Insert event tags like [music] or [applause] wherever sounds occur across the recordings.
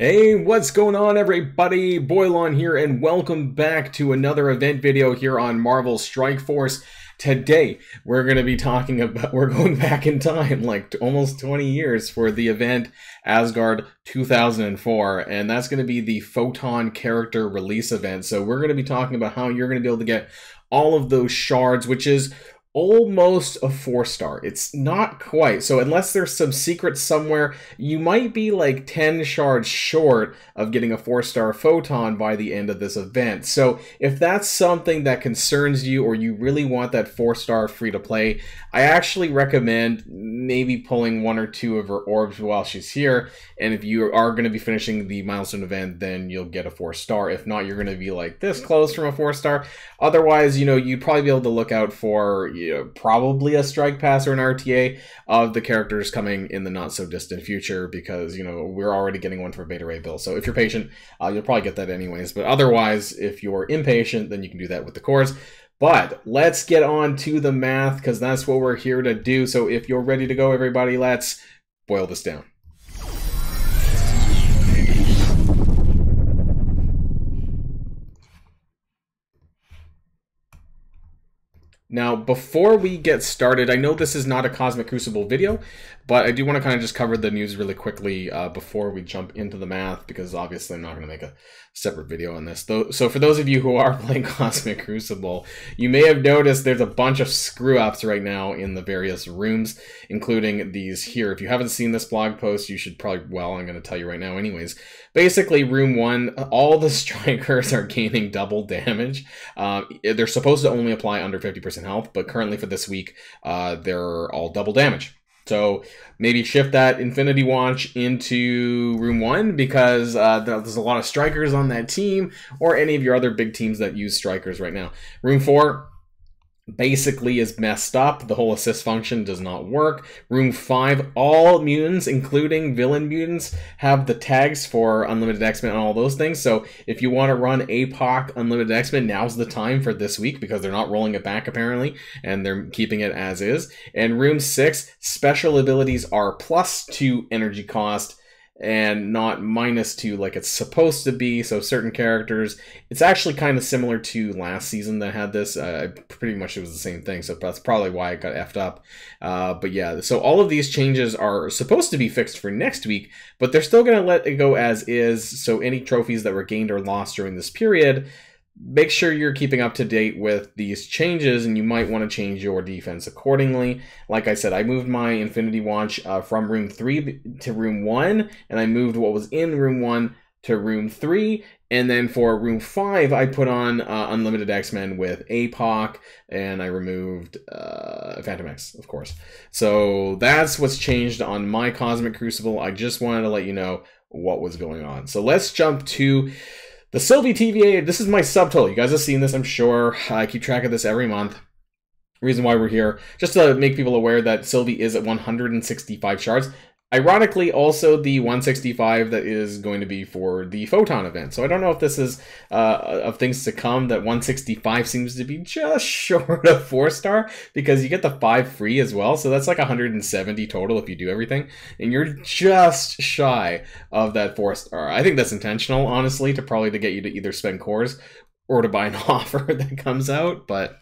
Hey, what's going on everybody? Boilon here and welcome back to another event video here on Marvel Strike Force. Today, we're going to be talking about, [laughs] we're going back in time, like almost 20 years for the event Asgard 2004, and that's going to be the Photon character release event. So we're going to be talking about how you're going to be able to get all of those shards, which is almost a four star. It's not quite. So unless there's some secret somewhere, you might be like 10 shards short of getting a four star photon by the end of this event. So if that's something that concerns you or you really want that four star free to play, I actually recommend maybe pulling one or two of her orbs while she's here. And if you are going to be finishing the milestone event, then you'll get a four star. If not, you're going to be like this close from a four star. Otherwise, you know, you'd probably be able to look out for know, probably a strike pass or an RTA of the characters coming in the not so distant future because, you know, we're already getting one for Beta Ray Bill. So if you're patient, uh, you'll probably get that anyways. But otherwise, if you're impatient, then you can do that with the cores. But let's get on to the math because that's what we're here to do. So if you're ready to go, everybody, let's boil this down. Now, before we get started, I know this is not a Cosmic Crucible video, but I do want to kind of just cover the news really quickly uh, before we jump into the math, because obviously I'm not going to make a separate video on this. So for those of you who are [laughs] playing Cosmic Crucible, you may have noticed there's a bunch of screw-ups right now in the various rooms, including these here. If you haven't seen this blog post, you should probably, well, I'm going to tell you right now anyways. Basically, room one, all the [laughs] strikers are gaining double damage. Uh, they're supposed to only apply under 50% health, but currently for this week, uh, they're all double damage. So maybe shift that Infinity Watch into Room 1 because uh, there's a lot of strikers on that team, or any of your other big teams that use strikers right now. Room 4, basically is messed up. The whole assist function does not work. Room 5, all mutants, including villain mutants, have the tags for Unlimited X-Men and all those things. So if you want to run APOC Unlimited X-Men, now's the time for this week because they're not rolling it back apparently, and they're keeping it as is. And Room 6, special abilities are plus 2 energy cost and not minus two like it's supposed to be. So certain characters, it's actually kind of similar to last season that had this. Uh, pretty much it was the same thing. So that's probably why it got effed up. Uh, but yeah, so all of these changes are supposed to be fixed for next week, but they're still going to let it go as is. So any trophies that were gained or lost during this period make sure you're keeping up to date with these changes and you might want to change your defense accordingly. Like I said, I moved my Infinity Watch uh, from room 3 to room 1 and I moved what was in room 1 to room 3 and then for room 5 I put on uh, Unlimited X-Men with APOC and I removed uh, Phantom X, of course. So that's what's changed on my Cosmic Crucible. I just wanted to let you know what was going on. So let's jump to the Sylvie TVA, this is my subtotal. You guys have seen this, I'm sure. I keep track of this every month. Reason why we're here, just to make people aware that Sylvie is at 165 shards. Ironically, also the 165 that is going to be for the Photon event. So I don't know if this is uh, of things to come, that 165 seems to be just [laughs] short of 4-star, because you get the 5 free as well, so that's like 170 total if you do everything, and you're just shy of that 4-star. I think that's intentional, honestly, to probably to get you to either spend cores or to buy an [laughs] offer that comes out, but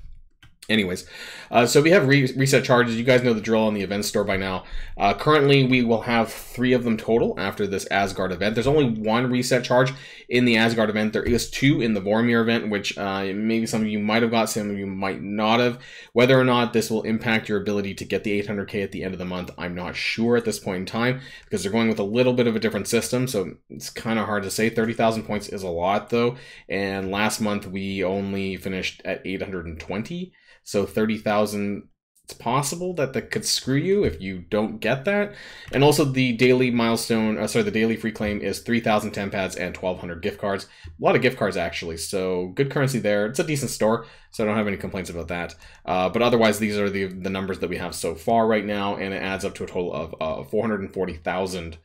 Anyways, uh, so we have re reset charges. You guys know the drill on the event store by now. Uh, currently, we will have three of them total after this Asgard event. There's only one reset charge in the Asgard event. There is two in the Vormir event, which uh, maybe some of you might have got, some of you might not have. Whether or not this will impact your ability to get the 800k at the end of the month, I'm not sure at this point in time because they're going with a little bit of a different system. So it's kind of hard to say. 30,000 points is a lot though. And last month we only finished at 820. So 30,000 it's possible that that could screw you if you don't get that. And also the daily milestone, uh, sorry, the daily free claim is 3,000 TemPads and 1,200 gift cards. A lot of gift cards actually, so good currency there. It's a decent store, so I don't have any complaints about that. Uh, but otherwise, these are the the numbers that we have so far right now, and it adds up to a total of uh, 440,000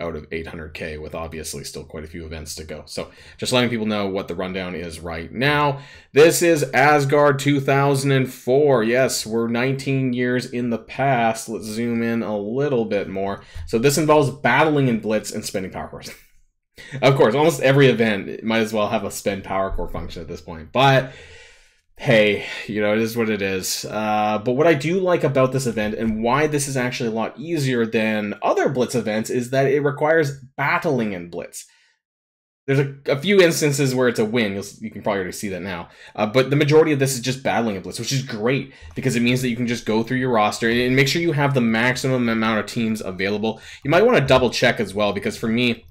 out of 800k with obviously still quite a few events to go. So just letting people know what the rundown is right now. This is Asgard 2004. Yes, we're 19 years in the past. Let's zoom in a little bit more. So this involves battling in Blitz and spending power cores. [laughs] of course, almost every event might as well have a spend power core function at this point. But hey, you know, it is what it is. Uh, but what I do like about this event and why this is actually a lot easier than other Blitz events is that it requires battling in Blitz. There's a, a few instances where it's a win. You'll, you can probably already see that now. Uh, but the majority of this is just battling in Blitz, which is great because it means that you can just go through your roster and make sure you have the maximum amount of teams available. You might want to double check as well because for me,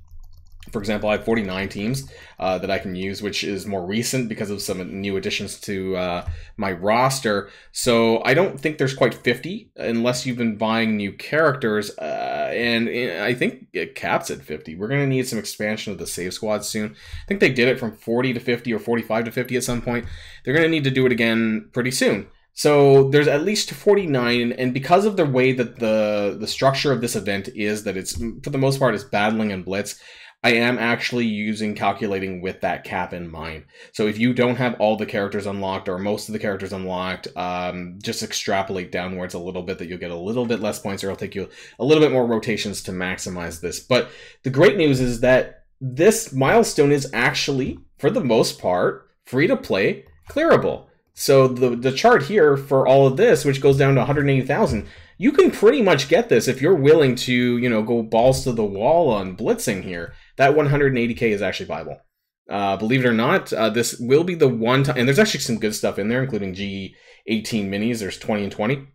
for example, I have 49 teams uh, that I can use, which is more recent because of some new additions to uh, my roster. So I don't think there's quite 50 unless you've been buying new characters. Uh, and I think it caps at 50. We're going to need some expansion of the save squad soon. I think they did it from 40 to 50 or 45 to 50 at some point. They're going to need to do it again pretty soon. So there's at least 49, and because of the way that the the structure of this event is, that it's for the most part is battling and blitz, I am actually using calculating with that cap in mind. So if you don't have all the characters unlocked or most of the characters unlocked, um, just extrapolate downwards a little bit that you'll get a little bit less points or it'll take you a little bit more rotations to maximize this. But the great news is that this milestone is actually, for the most part, free to play, clearable. So the, the chart here for all of this, which goes down to 180,000, you can pretty much get this if you're willing to, you know, go balls to the wall on blitzing here that 180k is actually viable. Uh, believe it or not, uh, this will be the one time, and there's actually some good stuff in there, including G18 minis. There's 20 and 20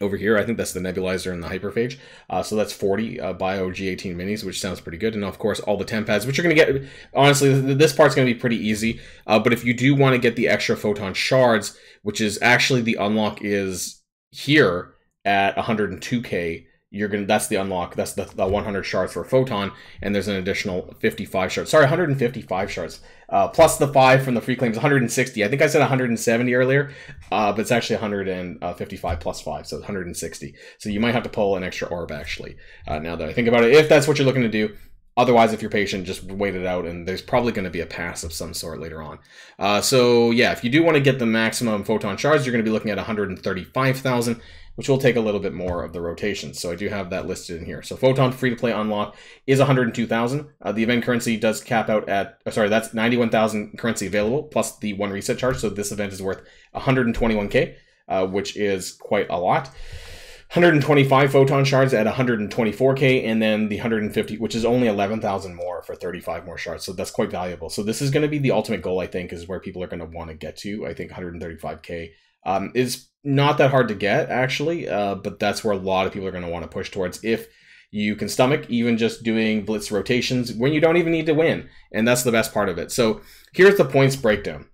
over here. I think that's the nebulizer and the hyperphage. Uh, so that's 40 uh, bio G18 minis, which sounds pretty good. And of course, all the temp pads, which you're going to get. Honestly, this part's going to be pretty easy. Uh, but if you do want to get the extra photon shards, which is actually the unlock is here at 102k you're gonna that's the unlock that's the, the 100 shards for photon and there's an additional 55 shards sorry 155 shards. Uh, plus the five from the free claims 160 i think i said 170 earlier uh, but it's actually 155 plus five so 160 so you might have to pull an extra orb actually uh, now that i think about it if that's what you're looking to do Otherwise, if you're patient, just wait it out, and there's probably going to be a pass of some sort later on. Uh, so yeah, if you do want to get the maximum photon charge, you're going to be looking at 135,000 which will take a little bit more of the rotation. So I do have that listed in here. So Photon free-to-play unlock is 102,000. Uh, the event currency does cap out at, uh, sorry, that's 91,000 currency available, plus the one reset charge. So this event is worth 121k, uh, which is quite a lot. 125 photon shards at 124k, and then the 150, which is only 11,000 more for 35 more shards. So that's quite valuable. So this is going to be the ultimate goal, I think, is where people are going to want to get to. I think 135k um, is not that hard to get actually, uh, but that's where a lot of people are going to want to push towards if you can stomach even just doing blitz rotations when you don't even need to win, and that's the best part of it. So here's the points breakdown.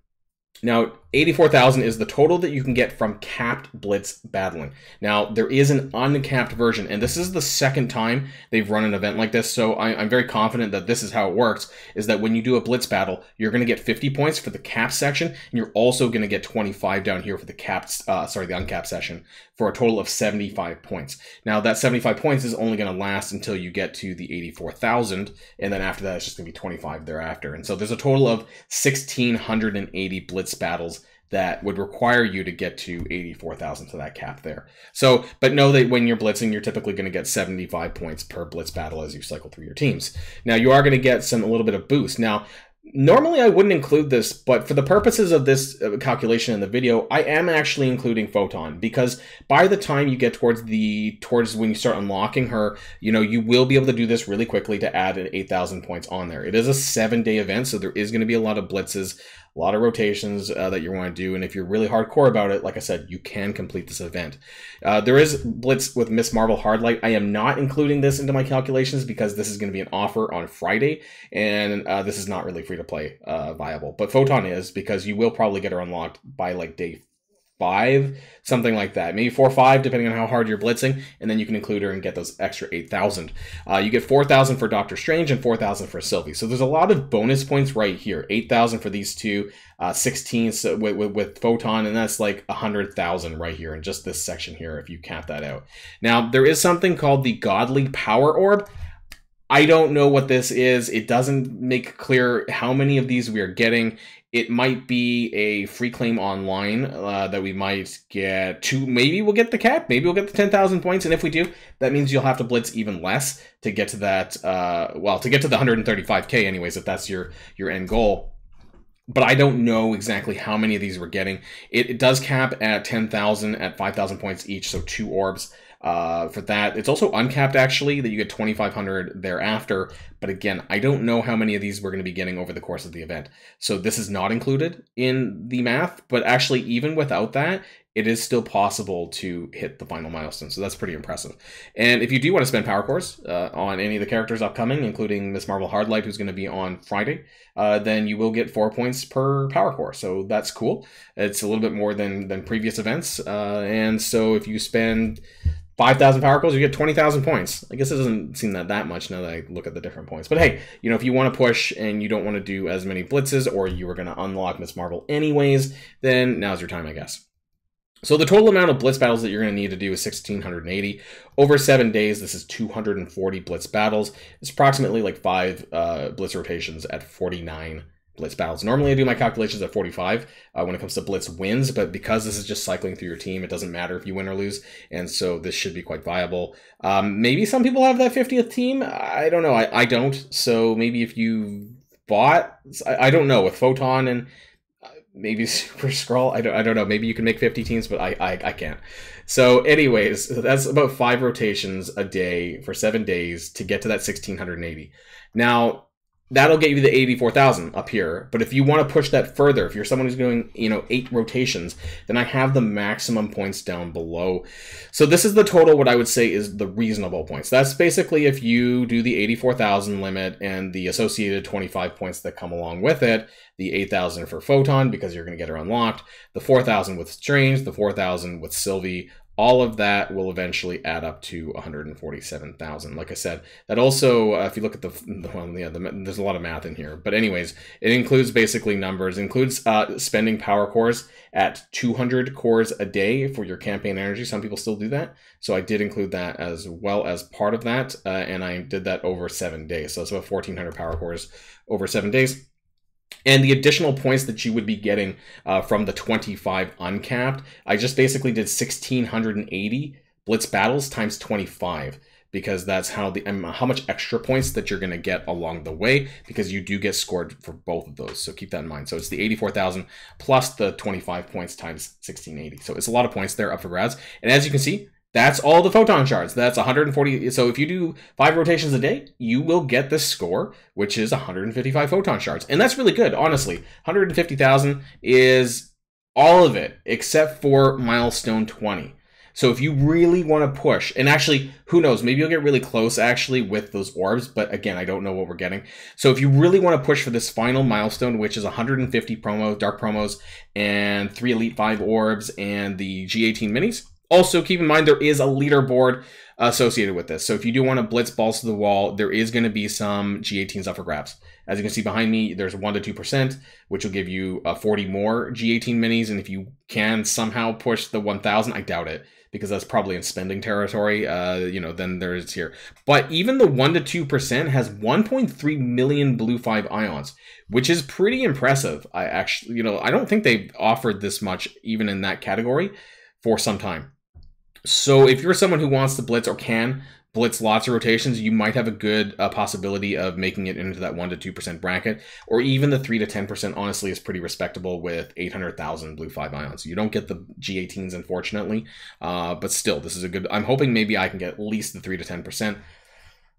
Now, 84,000 is the total that you can get from capped blitz battling. Now, there is an uncapped version, and this is the second time they've run an event like this, so I, am very confident that this is how it works, is that when you do a blitz battle, you're going to get 50 points for the cap section, and you're also going to get 25 down here for the capped, uh, sorry, the uncapped session, for a total of 75 points. Now, that 75 points is only going to last until you get to the 84,000, and then after that, it's just going to be 25 thereafter. And so there's a total of 1,680 blitz battles that would require you to get to 84,000 to that cap there. So, but know that when you're blitzing, you're typically going to get 75 points per blitz battle as you cycle through your teams. Now, you are going to get some a little bit of boost. Now, Normally, I wouldn't include this, but for the purposes of this uh, calculation in the video, I am actually including Photon because by the time you get towards the towards when you start unlocking her, you know you will be able to do this really quickly to add an 8,000 points on there. It is a seven day event, so there is going to be a lot of blitzes a lot of rotations uh, that you want to do. And if you're really hardcore about it, like I said, you can complete this event. Uh, there is Blitz with Miss Marvel Hardlight. I am not including this into my calculations because this is going to be an offer on Friday, and uh, this is not really free to play uh, viable. But Photon is because you will probably get her unlocked by like day five, something like that. Maybe four or five, depending on how hard you're blitzing, and then you can include her and get those extra 8,000. Uh, you get 4,000 for Doctor Strange and 4,000 for Sylvie. So there's a lot of bonus points right here. 8,000 for these two, uh, 16 so with, with, with, Photon, and that's like 100,000 right here in just this section here if you count that out. Now, there is something called the Godly Power Orb. I don't know what this is. It doesn't make clear how many of these we are getting. It might be a free claim online uh, that we might get to. Maybe we'll get the cap. Maybe we'll get the 10,000 points. And if we do, that means you'll have to blitz even less to get to that. Uh, well, to get to the 135k, anyways, if that's your your end goal but I don't know exactly how many of these we're getting. It, it does cap at 10,000 at 5,000 points each, so two orbs uh, for that. It's also uncapped actually that you get 2,500 thereafter. But again, I don't know how many of these we're going to be getting over the course of the event. So this is not included in the math, but actually even without that, it is still possible to hit the final milestone. So that's pretty impressive. And if you do want to spend power cores uh, on any of the characters upcoming, including Miss Marvel Hardlight, who's going to be on Friday, uh, then you will get four points per power core. So that's cool. It's a little bit more than than previous events. Uh, and so if you spend 5,000 power cores, you get 20,000 points. I guess it doesn't seem that that much now that I look at the different points. But hey, you know, if you want to push and you don't want to do as many blitzes or you were going to unlock Miss Marvel anyways, then now's your time, I guess. So the total amount of blitz battles that you're going to need to do is 1680. Over seven days, this is 240 blitz battles. It's approximately like five uh, blitz rotations at 49 blitz battles. Normally, I do my calculations at 45 uh, when it comes to blitz wins, but because this is just cycling through your team, it doesn't matter if you win or lose, and so this should be quite viable. Um, maybe some people have that 50th team. I don't know. I, I don't. So maybe if you bought, I, I don't know, with Photon and uh, maybe [laughs] Super Skrull. I don't, I don't know. Maybe you can make 50 teams, but I, I, I can't. So, anyways, that's about five rotations a day for seven days to get to that 1680. Now, that'll get you the 84,000 up here. But if you want to push that further, if you're someone who's doing, you know, eight rotations, then I have the maximum points down below. So this is the total, what I would say is the reasonable points. That's basically if you do the 84,000 limit and the associated 25 points that come along with it, the 8,000 for Photon because you're going to get her unlocked, the 4,000 with Strange, the 4,000 with Sylvie, all of that will eventually add up to 147,000. Like I said, that also, uh, if you look at the, the well, yeah, the, there's a lot of math in here. But anyways, it includes basically numbers, includes uh, spending power cores at 200 cores a day for your campaign energy. Some people still do that. So I did include that as well as part of that. Uh, and I did that over seven days. So it's about 1,400 power cores over seven days and the additional points that you would be getting uh, from the 25 uncapped, I just basically did 1680 blitz battles times 25 because that's how the um, how much extra points that you're going to get along the way because you do get scored for both of those. So keep that in mind. So it's the 84,000 plus the 25 points times 1680. So it's a lot of points there up for grabs. And as you can see, that's all the photon shards. That's 140. So if you do five rotations a day, you will get this score, which is 155 photon shards. And that's really good, honestly. 150,000 is all of it except for milestone 20. So if you really want to push, and actually, who knows, maybe you'll get really close actually with those orbs, but again, I don't know what we're getting. So if you really want to push for this final milestone, which is 150 promo, dark promos, and three Elite 5 orbs, and the G18 minis, also, keep in mind there is a leaderboard associated with this. So if you do want to blitz balls to the wall, there is going to be some G18s up for grabs. As you can see behind me, there's 1 to 2%, which will give you uh, 40 more G18 minis. And if you can somehow push the 1,000, I doubt it because that's probably in spending territory, uh, you know, then there is here. But even the 1 to 2% has 1.3 million blue 5 ions, which is pretty impressive. I actually, you know, I don't think they've offered this much even in that category for some time. So if you're someone who wants to blitz or can blitz lots of rotations, you might have a good uh, possibility of making it into that 1 to 2% bracket, or even the 3 to 10% honestly is pretty respectable with 800,000 blue 5 ions. You don't get the G18s, unfortunately, uh, but still, this is a good. I'm hoping maybe I can get at least the 3 to 10%.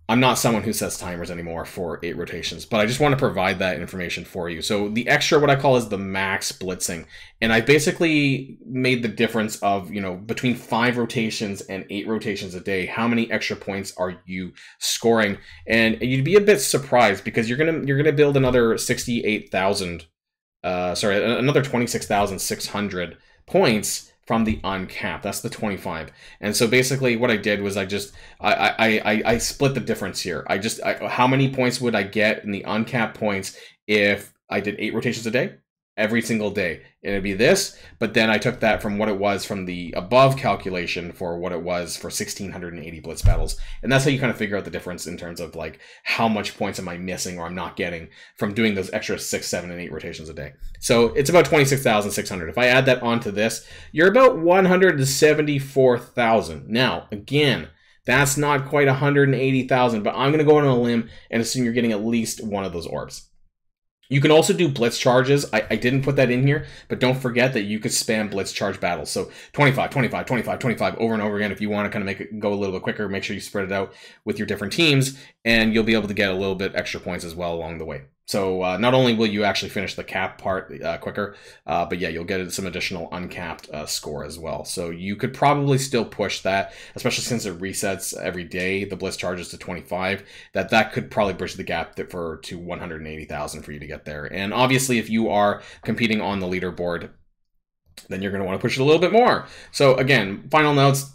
I'm not someone who sets timers anymore for eight rotations, but I just want to provide that information for you. So the extra, what I call is the max blitzing. And I basically made the difference of, you know, between five rotations and eight rotations a day, how many extra points are you scoring? And you'd be a bit surprised because you're going to, you're going to build another 68,000, uh, sorry, another 26,600 points from the uncap. That's the 25. And so basically what I did was I just, I, I, I, I split the difference here. I just, I, how many points would I get in the uncap points if I did eight rotations a day? Every single day. It'd be this, but then I took that from what it was from the above calculation for what it was for 1680 blitz battles. And that's how you kind of figure out the difference in terms of like how much points am I missing or I'm not getting from doing those extra six, seven, and eight rotations a day. So it's about 26,600. If I add that onto this, you're about 174,000. Now, again, that's not quite 180,000, but I'm going to go on a limb and assume you're getting at least one of those orbs. You can also do blitz charges. I, I, didn't put that in here, but don't forget that you could spam blitz charge battles. So 25, 25, 25, 25 over and over again. If you want to kind of make it go a little bit quicker, make sure you spread it out with your different teams and you'll be able to get a little bit extra points as well along the way. So uh, not only will you actually finish the cap part uh, quicker, uh, but yeah, you'll get some additional uncapped uh, score as well. So you could probably still push that, especially since it resets every day. The blitz charges to 25. That that could probably bridge the gap for to 180,000 for you to get there. And obviously, if you are competing on the leaderboard, then you're going to want to push it a little bit more. So again, final notes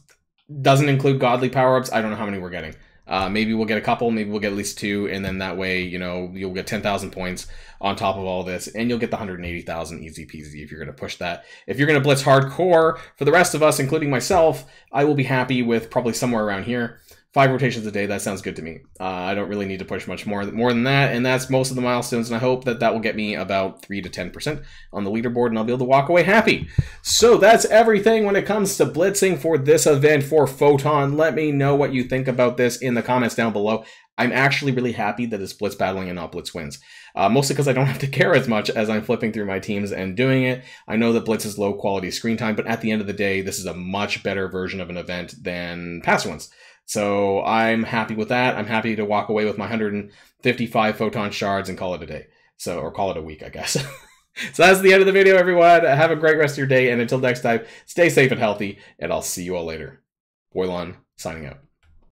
doesn't include godly power ups. I don't know how many we're getting. Uh, maybe we'll get a couple, maybe we'll get at least two, and then that way, you know, you'll get 10,000 points on top of all this, and you'll get the 180,000 easy peasy if you're going to push that. If you're going to blitz hardcore, for the rest of us, including myself, I will be happy with probably somewhere around here five rotations a day that sounds good to me. Uh, i don't really need to push much more more than that and that's most of the milestones and i hope that that will get me about 3 to 10% on the leaderboard and i'll be able to walk away happy. So that's everything when it comes to blitzing for this event for photon. Let me know what you think about this in the comments down below. I'm actually really happy that it's blitz battling and not blitz wins. Uh, mostly because I don't [laughs] have to care as much as I'm flipping through my teams and doing it. I know that Blitz is low quality screen time, but at the end of the day, this is a much better version of an event than past ones. So I'm happy with that. I'm happy to walk away with my 155 photon shards and call it a day. So, or call it a week, I guess. [laughs] so that's the end of the video, everyone. Have a great rest of your day. And until next time, stay safe and healthy. And I'll see you all later. Boilon signing out.